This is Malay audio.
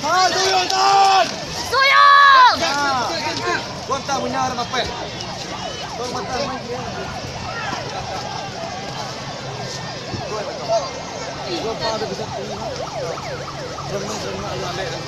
Tuan tak punya orang apa? Tuan tak main dia. Tuan tak ada besar pun. Jangan jangan ayam.